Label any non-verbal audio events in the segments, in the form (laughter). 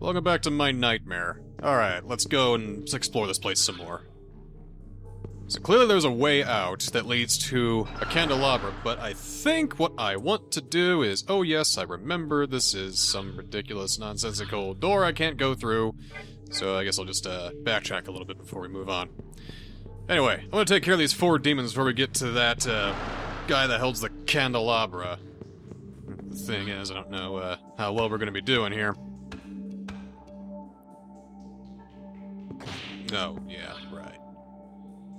Welcome back to my nightmare. Alright, let's go and explore this place some more. So clearly there's a way out that leads to a candelabra, but I think what I want to do is, oh yes, I remember this is some ridiculous, nonsensical door I can't go through, so I guess I'll just uh, backtrack a little bit before we move on. Anyway, I want to take care of these four demons before we get to that uh, guy that holds the candelabra. The thing is, I don't know uh, how well we're to be doing here. No, yeah, right.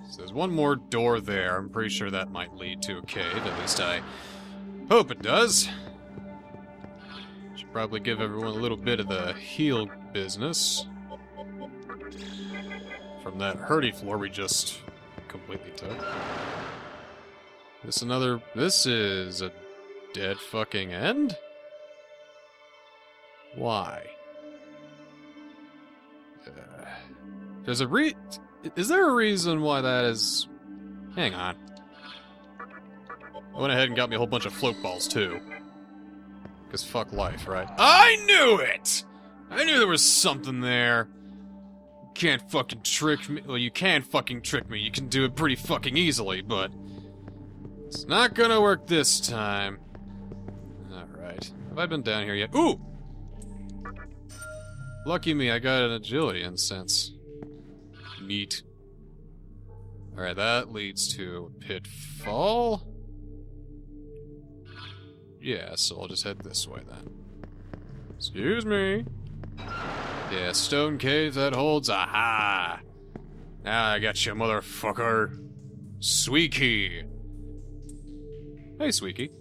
So there's one more door there. I'm pretty sure that might lead to a cave. At least I hope it does. Should probably give everyone a little bit of the heal business. From that hurdy floor we just completely took. This another... This is a dead fucking end? Why? Uh, there's a re... Is there a reason why that is... Hang on. I went ahead and got me a whole bunch of float balls, too. Because fuck life, right? I knew it! I knew there was something there. You can't fucking trick me. Well, you can fucking trick me. You can do it pretty fucking easily, but... It's not gonna work this time. Alright. Have I been down here yet? Ooh! Lucky me, I got an agility incense. Neat. Alright, that leads to a pitfall. Yeah, so I'll just head this way then. Excuse me. Yeah, stone cave that holds. Aha! Now I got you, motherfucker. Squeaky. Hey, Squeaky.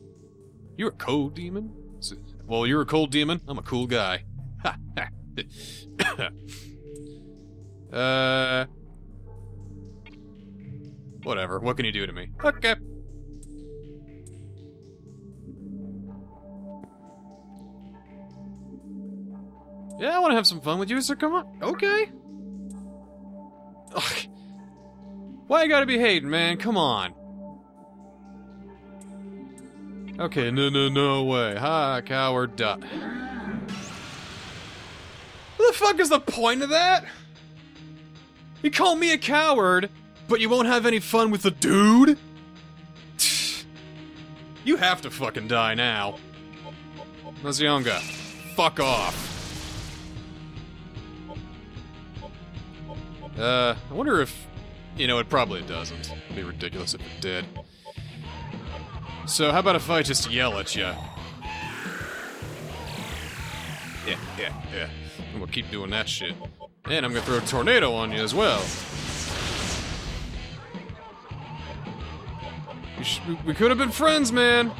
You're a cold demon? Well, you're a cold demon. I'm a cool guy. Ha ha. (coughs) (coughs) uh. Whatever. What can you do to me? Okay. Yeah, I want to have some fun with you, so come on. Okay. Ugh. Why you gotta be hating, man? Come on. Okay, no, no, no way. Ha, coward, duh. What the fuck is the point of that? You call me a coward, but you won't have any fun with the dude? (sighs) You have to fucking die now. Mazionga, fuck off. Uh, I wonder if... You know, it probably doesn't. It'd be ridiculous if it did. So, how about if I just yell at you? Yeah, yeah, yeah. I'm gonna keep doing that shit. And I'm gonna throw a tornado on you as well. We, we- could have been friends, man.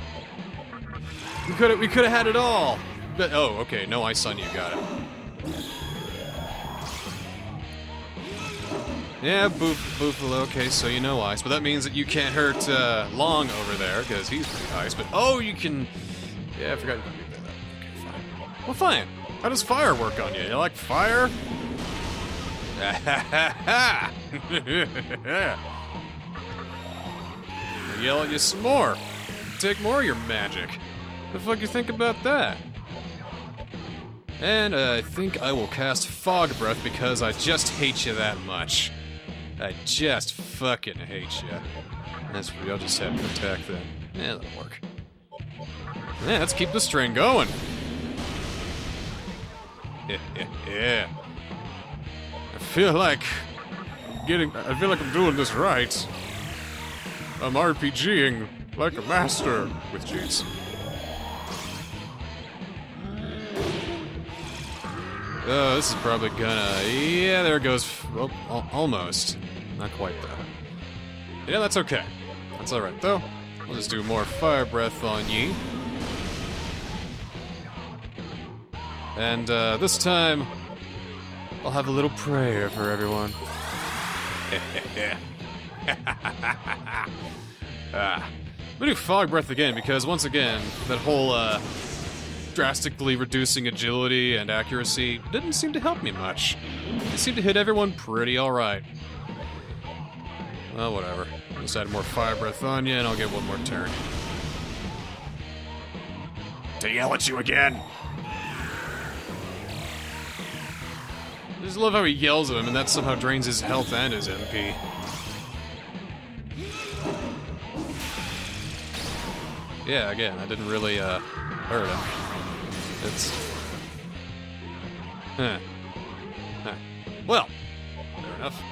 We could have we could have had it all. But oh, okay, no ice on you. Got it. Yeah, boof, Boofalo. Okay, so you know ice, but that means that you can't hurt uh, Long over there because he's pretty ice. But oh, you can. Yeah, I forgot. Okay, fine. Well, fine. How does fire work on you? You like fire? I'll yell at you some more. Take more of your magic. What the fuck you think about that? And I think I will cast Fog Breath because I just hate you that much. I just fucking hate you. That's you. I'll just have to attack then. Yeah, that'll work. Yeah, let's keep the string going. (laughs) Yeah, yeah, yeah. Feel like getting. I feel like I'm doing this right. I'm RPGing like a master with cheats. Oh, this is probably gonna. Yeah, there it goes. Well, al- almost. Not quite, though. Yeah, that's okay. That's alright, though. We'll just do more fire breath on ye. And uh, this time, I'll have a little prayer for everyone. (laughs) ah. I'm do fog breath again because once again, that whole uh, drastically reducing agility and accuracy didn't seem to help me much. It seemed to hit everyone pretty alright. Well, whatever. I'll just add more fire breath on you and I'll get one more turn. To yell at you again! I just love how he yells at him, and that somehow drains his health and his MP. Yeah, again, I didn't really uh, hurt him. It's. Huh. Huh. Well, fair enough.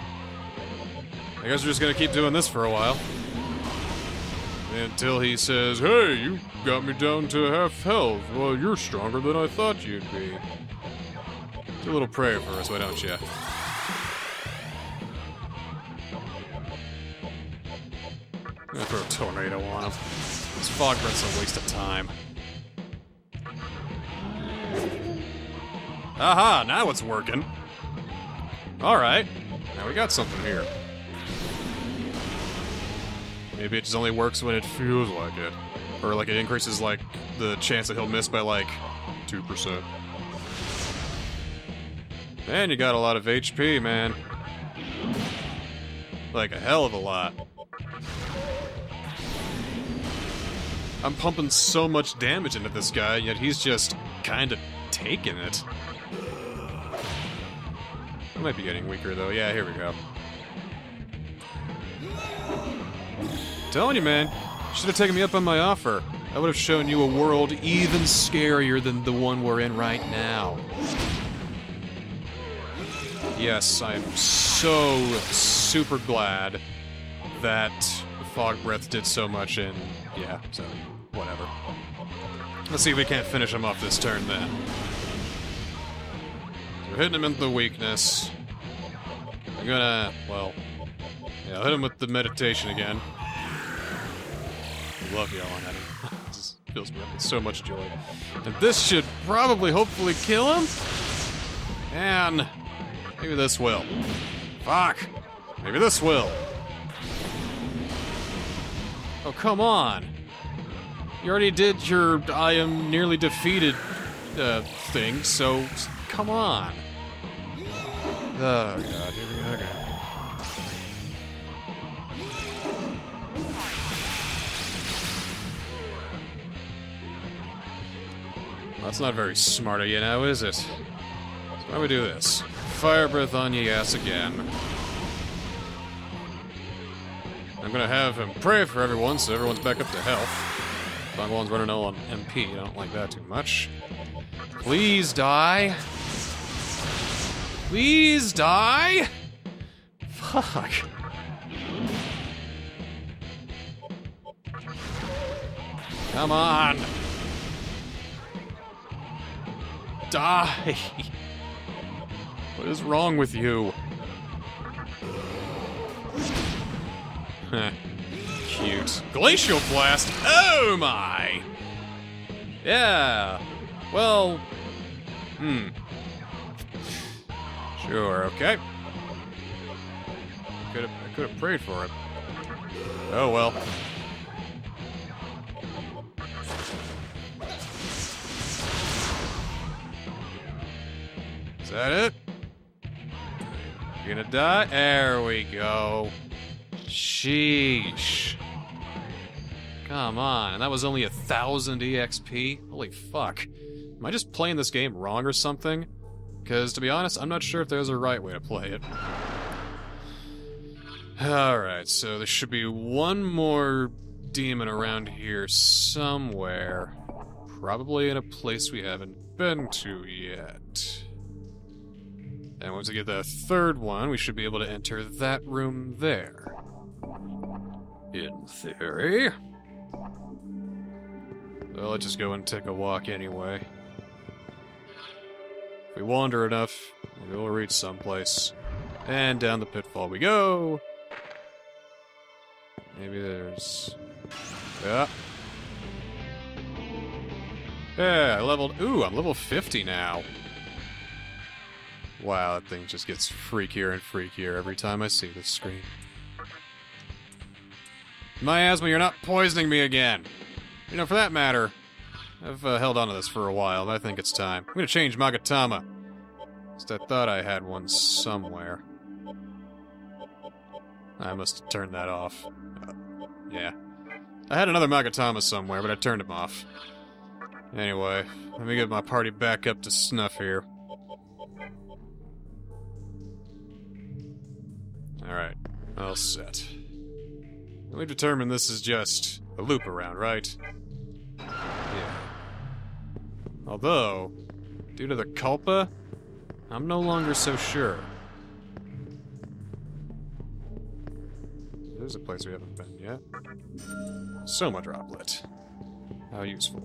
I guess we're just gonna keep doing this for a while. Until he says, Hey, you got me down to half health. Well, you're stronger than I thought you'd be. Do a little prayer for us, why don't you? I'm gonna throw a tornado on him. This fog breath's a waste of time. Aha, now it's working. Alright, now we got something here. Maybe it just only works when it feels like it. Or like it increases like the chance that he'll miss by like 2%. Man, you got a lot of HP, man. Like a hell of a lot. I'm pumping so much damage into this guy, yet he's just kind of taking it. I might be getting weaker though. Yeah, here we go. Telling you, man. You should have taken me up on my offer. I would have shown you a world even scarier than the one we're in right now. Yes, I'm so super glad that Fog Breath did so much and yeah, so whatever. Let's see if we can't finish him off this turn then. So we're hitting him into the weakness. I'm gonna, well, yeah, I'll hit him with the meditation again. I love yelling at him. (laughs) just fills me up with so much joy. And this should probably, hopefully, kill him. And maybe this will. Fuck. Maybe this will. Oh, come on. You already did your I am nearly defeated uh, thing, so come on. Oh, God. Here we go. That's not very smart of you now, is it? So why don't we do this? Fire breath on your ass again. I'm gonna have him pray for everyone so everyone's back up to health. One's running low on MP. I don't like that too much. Please die. Please die. Fuck. Come on. Die. What is wrong with you? Cute. Glacial Blast? Oh my! Yeah. Well. Hmm. Sure, okay. Could have I could have prayed for it. Oh well. Is that it? Gonna die? There we go. Sheesh. Come on, and that was only a thousand EXP? Holy fuck. Am I just playing this game wrong or something? Because, to be honest, I'm not sure if there's a right way to play it. Alright, so there should be one more demon around here somewhere. Probably in a place we haven't been to yet. And once we get the third one, we should be able to enter that room there. In theory. Well, let's just go and take a walk anyway. If we wander enough, we'll reach someplace. And down the pitfall we go! Maybe there's... Yeah. Yeah, I leveled... Ooh, I'm level 50 now. Wow, that thing just gets freakier and freakier every time I see this screen. Miasma, you're not poisoning me again. You know, for that matter, I've uh, held on to this for a while, I think it's time. I'm gonna change Magatama. Just I thought I had one somewhere. I must have turned that off. Uh, yeah. I had another Magatama somewhere, but I turned him off. Anyway, let me get my party back up to snuff here. Alright, all set. We've determined this is just a loop around, right? Yeah. Although, due to the culpa, I'm no longer so sure. There's a place we haven't been yet. Soma droplet. How useful.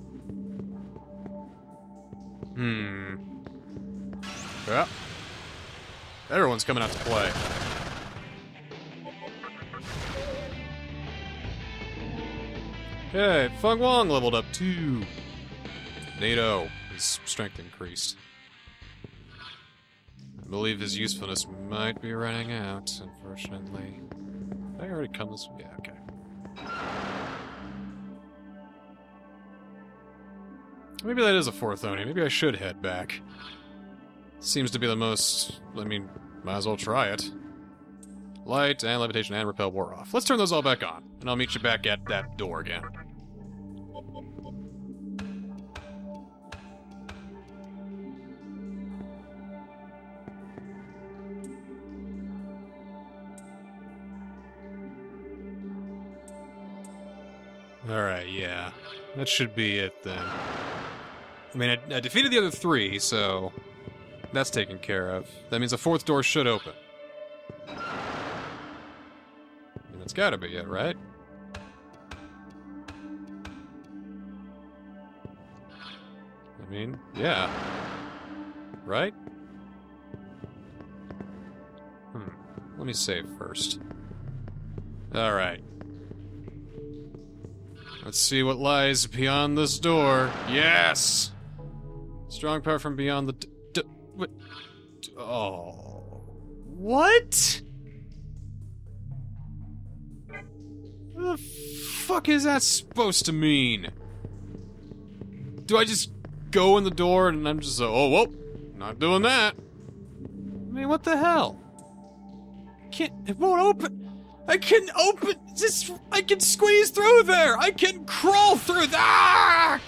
Hmm. Yeah. Everyone's coming out to play. Okay, Feng Huang leveled up too. NATO, his strength increased. I believe his usefulness might be running out, unfortunately. I already come this way? Yeah, okay. Maybe that is a fourth Oni. Maybe I should head back. Seems to be the most... I mean, might as well try it. Light and levitation and repel wore off. Let's turn those all back on, and I'll meet you back at that door again. Alright, yeah. That should be it then. I mean, I, I defeated the other three, so that's taken care of. That means the fourth door should open. Mean, it's gotta be it, right? I mean, yeah. Right? Hmm. Let me save first. Alright. Let's see what lies beyond this door. Yes! Strong power from beyond the. D- d- what? Oh. What? What the fuck is that supposed to mean? Do I just go in the door and I'm just like, oh, whoa, not doing that. I mean, what the hell? Can't, it won't open. I can open this. I can squeeze through there. I can crawl through that.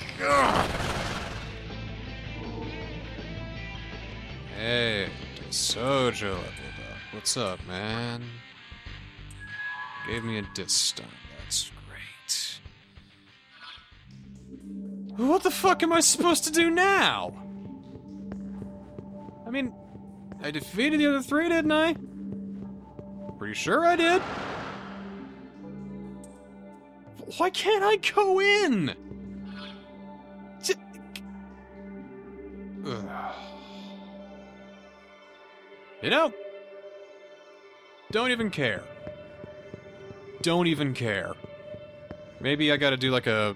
Hey, Sojo leveled up. What's up, man? Gave me a Dis-Stun. That's great. What the fuck am I supposed to do now? I mean, I defeated the other three, didn't I? Pretty sure I did. Why can't I go in? You know, don't even care. Don't even care. Maybe I gotta do like a.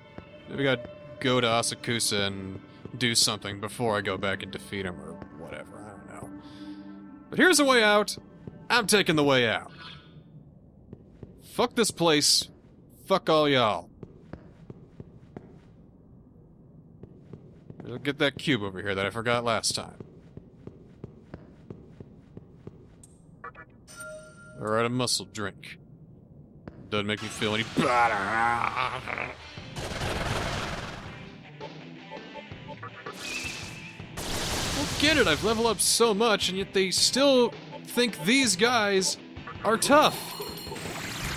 Maybe I gotta go to Asakusa and do something before I go back and defeat him or whatever. I don't know. But here's a way out. I'm taking the way out. Fuck this place. Fuck all y'all. Get that cube over here that I forgot last time. Alright, a muscle drink. Doesn't make me feel any better. Don't get it, I've leveled up so much, and yet they still think these guys are tough.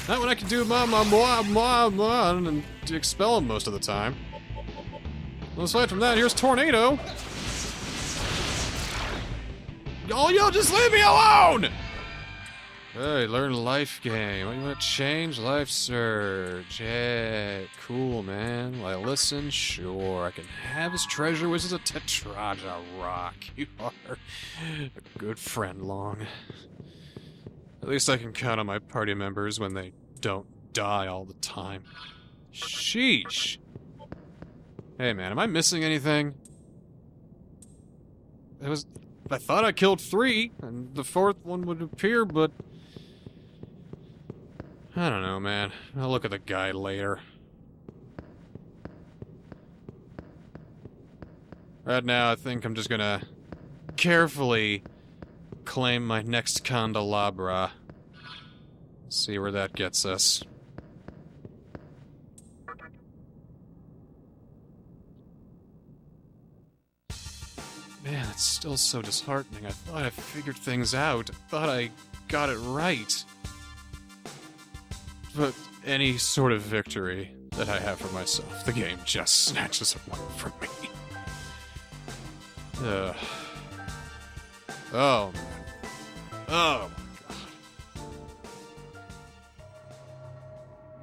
Not when I can do ma ma ma ma ma and expel them most of the time. Well, aside from that, here's Tornado. Oh, y'all just leave me alone! Hey, learn Life Gain. What, you want to change? Life surge. Yeah, cool, man. Will I listen? Sure. I can have his treasure, which is a Tetraja rock. (laughs) You are a good friend, Long. At least I can count on my party members when they don't die all the time. Sheesh. Hey, man, am I missing anything? It was... I thought I killed three, and the fourth one would appear, but... I don't know, man. I'll look at the guy later. Right now, I think I'm just gonna carefully claim my next candelabra. See where that gets us. Man, it's still so disheartening. I thought I figured things out. I thought I got it right. But any sort of victory that I have for myself, the game just (laughs) snatches it away from me. Ugh. Oh, man. Oh, my God.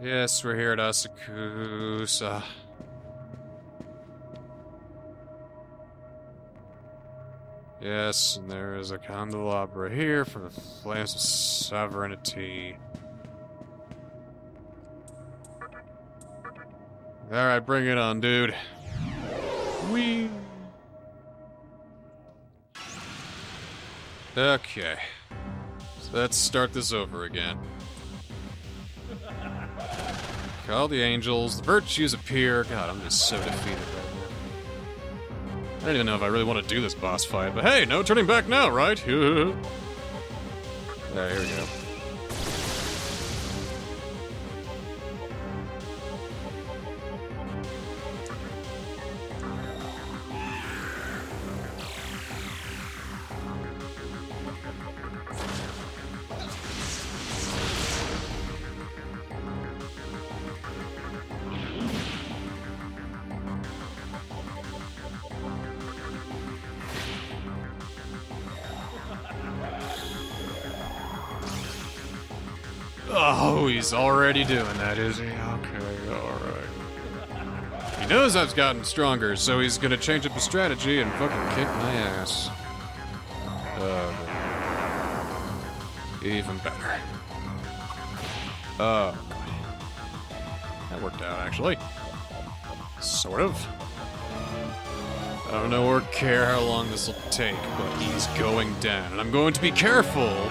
Yes, we're here at Asakusa. Yes, and there is a candelabra here for the flames of sovereignty. Alright, bring it on, dude. Whee! Okay. So let's start this over again. Call the angels, the virtues appear. God, I'm just so defeated right now. I don't even know if I really want to do this boss fight, but hey, no turning back now, right? (laughs) there, here we go. Oh, he's already doing that, is he? Okay, alright. He knows I've gotten stronger, so he's gonna change up his strategy and fucking kick my ass. Uh, even better. Oh. That worked out, actually. Sort of. I don't know or care how long this will take, but he's going down, and I'm going to be careful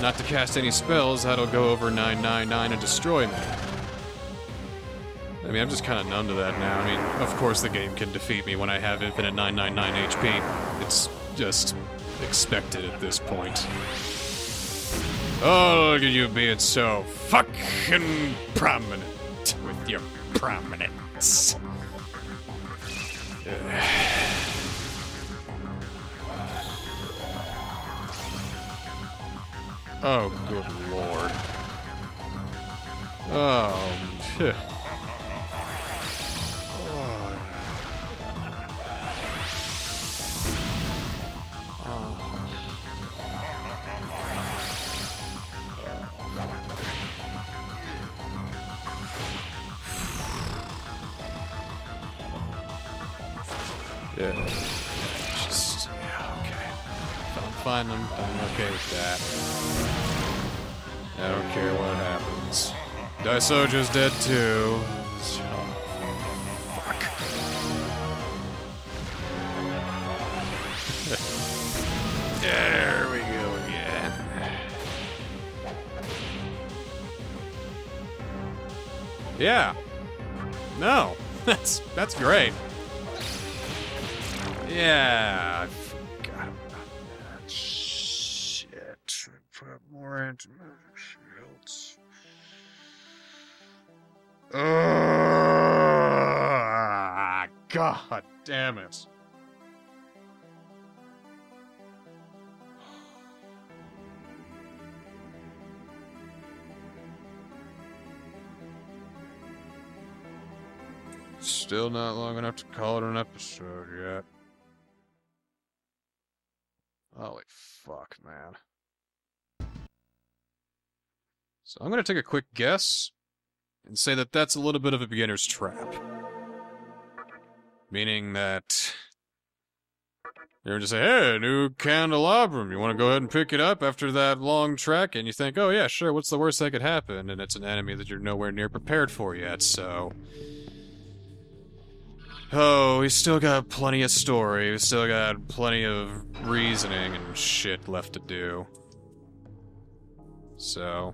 not to cast any spells that'll go over 999 and destroy me. I mean, I'm just kind of numb to that now. I mean, of course the game can defeat me when I have infinite 999 HP. It's just expected at this point. Oh, look at you being so fucking prominent with your prominence. (sighs) Oh, good lord. Oh, phew. Fine, I'm, I'm okay with that. I don't care what happens. Daisojo's dead too. Fuck. (laughs) there we go again. Yeah. No. (laughs) That's that's great. Yeah, into shields. Ugh, God damn it. Still not long enough to call it an episode yet. Holy fuck, man. So I'm going to take a quick guess and say that that's a little bit of a beginner's trap. Meaning that you're just say, hey, new candelabrum. You want to go ahead and pick it up after that long trek? And you think, oh yeah, sure, what's the worst that could happen? And it's an enemy that you're nowhere near prepared for yet, so... Oh, we still got plenty of story. We still got plenty of reasoning and shit left to do. So...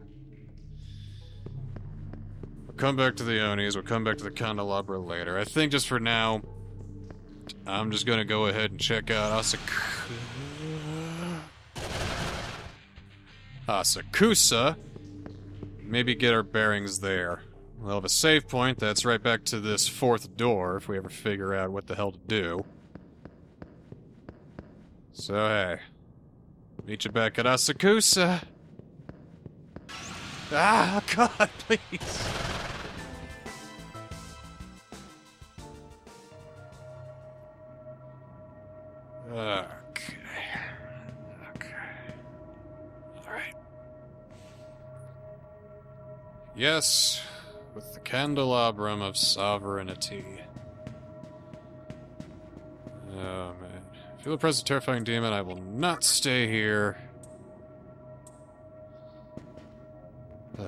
Come back to the Onis, we'll come back to the candelabra later. I think just for now, I'm just gonna go ahead and check out Asaku... Asakusa. Maybe get our bearings there. We'll have a save point that's right back to this fourth door if we ever figure out what the hell to do. So hey, meet you back at Asakusa. Ah, (laughs) God, please. Okay. Okay. Alright. Yes, with the candelabrum of sovereignty. Oh, man. Feel the presence of terrifying demon, I will not stay here. (sighs)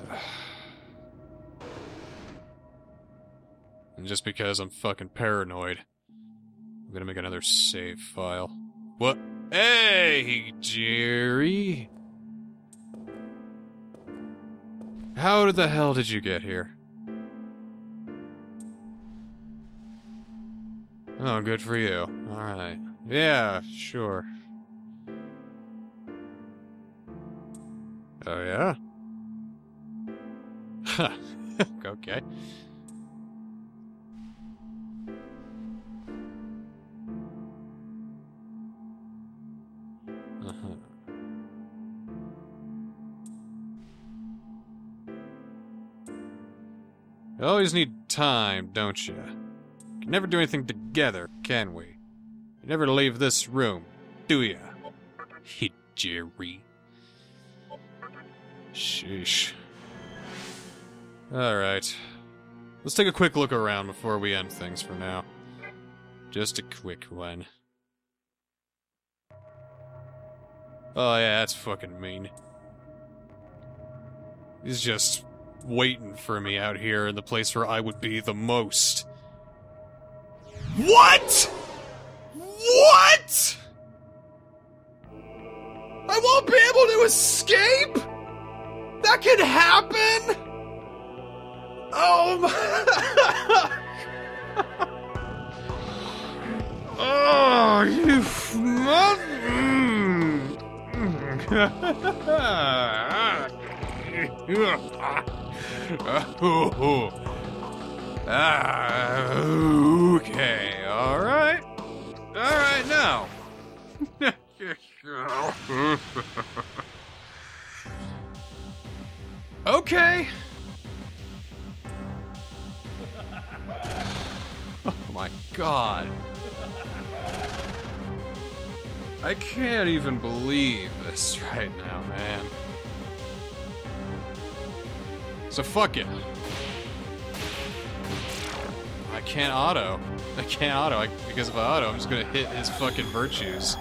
And just because I'm fucking paranoid, gonna make another save file. What? Hey, Jerry! How the hell did you get here? Oh, good for you. Alright. Yeah, sure. Oh, yeah? Huh. (laughs) okay. You always need time, don't you? Can never do anything together, can we? You never leave this room, do ya? (laughs) He Jerry. Sheesh. Alright. Let's take a quick look around before we end things for now. Just a quick one. Oh yeah, that's fucking mean. He's just waiting for me out here in the place where I would be the most. What?! What?! I won't be able to escape?! That could happen?! Oh my... (laughs) oh, you mother... Ah, okay, alright. Alright, now. okay. Oh my god. I can't even believe this right now, man. So fuck it. I can't auto. I can't auto. I, because if I auto, I'm just gonna hit his fucking virtues.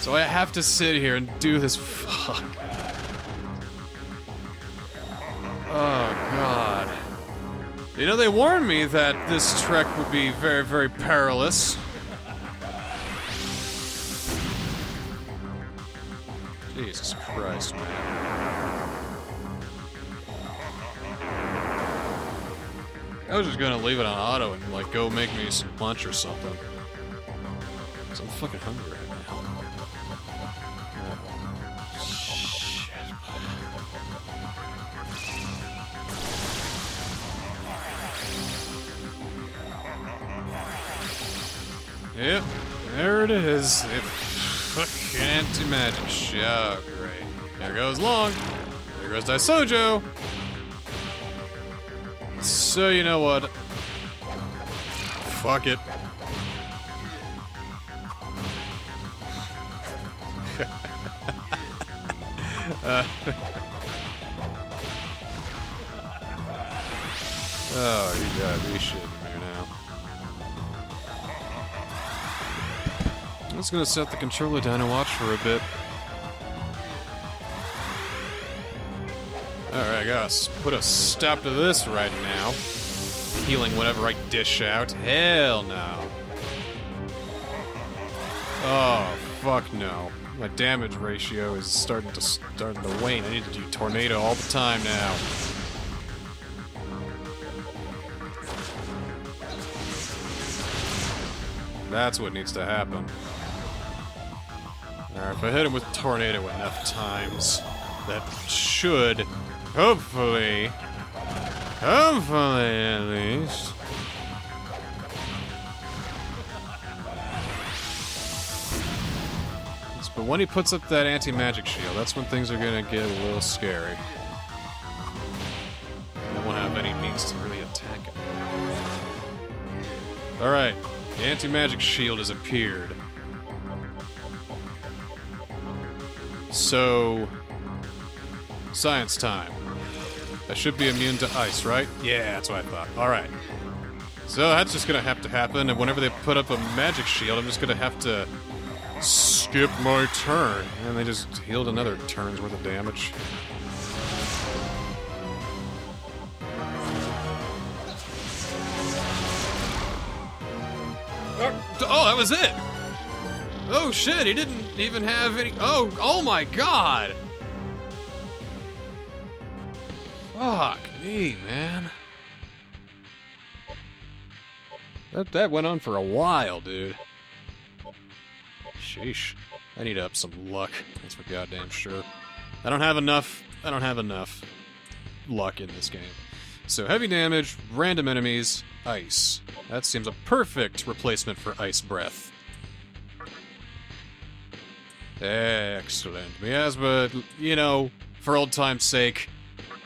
So I have to sit here and do this. Fuck. Oh, God. You know, they warned me that this trek would be very, very perilous. Jesus Christ, man. I was just gonna leave it on auto and, like, go make me some lunch or something. Cause I'm fucking hungry right now. Shit. Yep, there it is. It anti-magic. Yeah, great. There goes Long. There goes Daisojo. So you know what? Fuck it. uh, (laughs) oh, you gotta be shitting I'm just gonna set the controller down and watch for a bit. Alright, I gotta put a stop to this right now. Healing whatever I dish out. Hell no. Oh, fuck no. My damage ratio is starting to starting to wane. I need to do tornado all the time now. That's what needs to happen. If I hit him with tornado enough times, that should Hopefully. Hopefully, at least. But when he puts up that anti-magic shield, that's when things are gonna get a little scary. chance to really attack him. Alright, the anti-magic shield has appeared. So... Science time. I should be immune to ice, right? Yeah, that's what I thought. Alright. So that's just gonna have to happen, and whenever they put up a magic shield, I'm just gonna have to skip my turn. And they just healed another turn's worth of damage. Oh, that was it! Oh shit, he didn't even have any- Oh, oh my god! Fuck me, man. That, that went on for a while, dude. Sheesh. I need up some luck. That's for goddamn sure. I don't have enough. I don't have enough luck in this game. So heavy damage, random enemies, ice. That seems a perfect replacement for ice breath. Excellent. Miasma, you know, for old time's sake,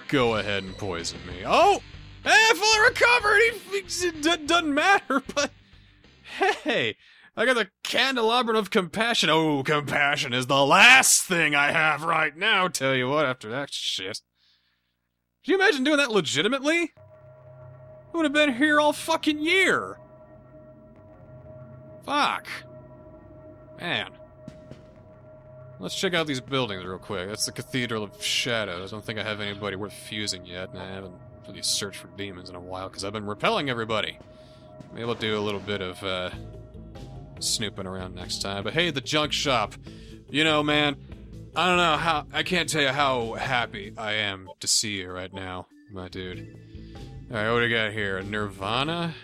go ahead and poison me. Oh! Hey, fully recovered! He, it doesn't matter, (laughs) but hey, I got the candelabrum of compassion. Oh, compassion is the last thing I have right now. Tell you what, after that shit. Can you imagine doing that legitimately? I would have been here all fucking year. Fuck. Man. Let's check out these buildings real quick. That's the Cathedral of Shadows. I don't think I have anybody worth fusing yet, and I haven't really searched for demons in a while because I've been repelling everybody. Maybe I'll do a little bit of uh, snooping around next time. But hey, the junk shop. You know, man, I don't know how. I can't tell you how happy I am to see you right now, my dude. Alright, what do we got here? A Nirvana?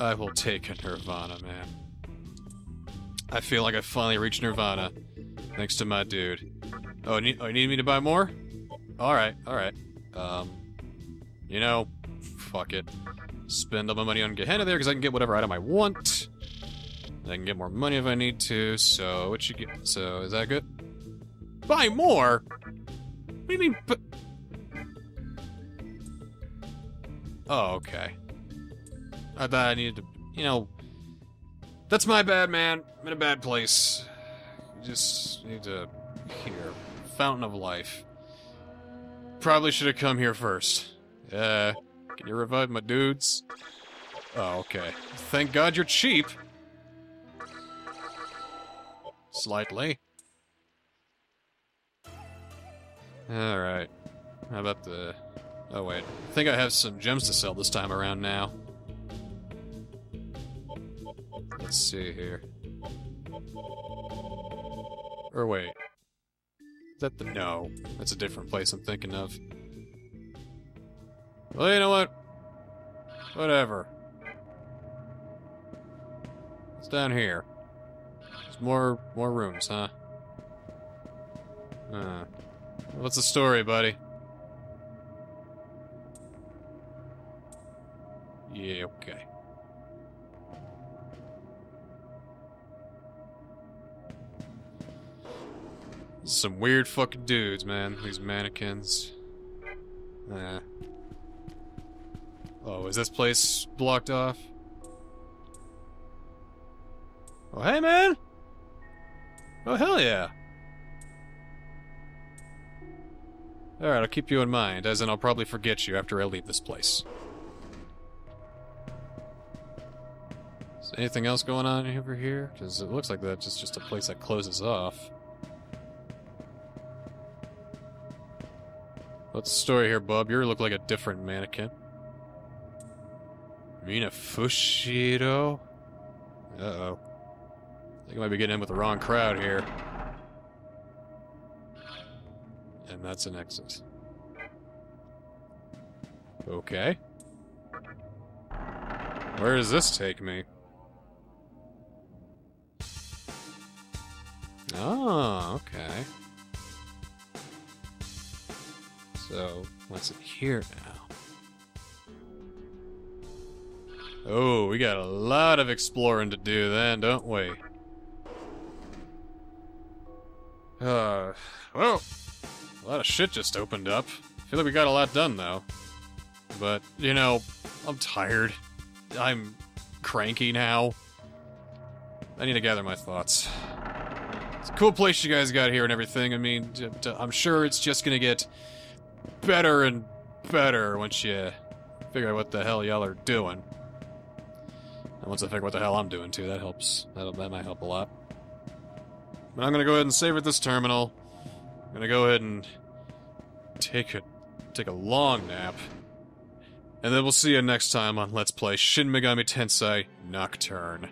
I will take a Nirvana, man. I feel like I finally reached Nirvana. Thanks to my dude. Oh, need, oh, you need me to buy more? Alright, alright. Um, you know, fuck it. Spend all my money on Gehenna there because I can get whatever item I want. I can get more money if I need to, so what you get? So, is that good? Buy more? What do you mean, but... Oh, okay. I thought I needed to, you know... That's my bad, man. I'm in a bad place. Just need to... Here. Fountain of Life. Probably should have come here first. Uh, can you revive my dudes? Oh, okay. Thank God you're cheap. Slightly. Alright. How about the... Oh, wait. I think I have some gems to sell this time around now. Let's see here. Or wait. Is that the... No. That's a different place I'm thinking of. Well, you know what? Whatever. It's down here. There's more more rooms, huh? Uh, what's the story, buddy? Yeah, okay. Some weird fucking dudes, man. These mannequins. Nah. Oh, is this place blocked off? Oh, hey, man! Oh, hell yeah! Alright, I'll keep you in mind, as in I'll probably forget you after I leave this place. Is anything else going on over here? Because it looks like that's just, just a place that closes off. What's the story here, bub? You look like a different mannequin. Mifunashiro? Uh-oh. I think I might be getting in with the wrong crowd here. And that's an exit. Okay. Where does this take me? Oh, okay. So, what's it here now? Oh, we got a lot of exploring to do then, don't we? Uh, well, a lot of shit just opened up. I feel like we got a lot done, though. But, you know, I'm tired. I'm cranky now. I need to gather my thoughts. It's a cool place you guys got here and everything. I mean, I'm sure it's just gonna get better and better once you figure out what the hell y'all are doing. And once I figure out what the hell I'm doing too, that helps. That'll, that might help a lot. But I'm gonna go ahead and save at this terminal. I'm gonna go ahead and take a take a long nap. And then we'll see you next time on Let's Play Shin Megami Tensei Nocturne.